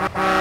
Bye.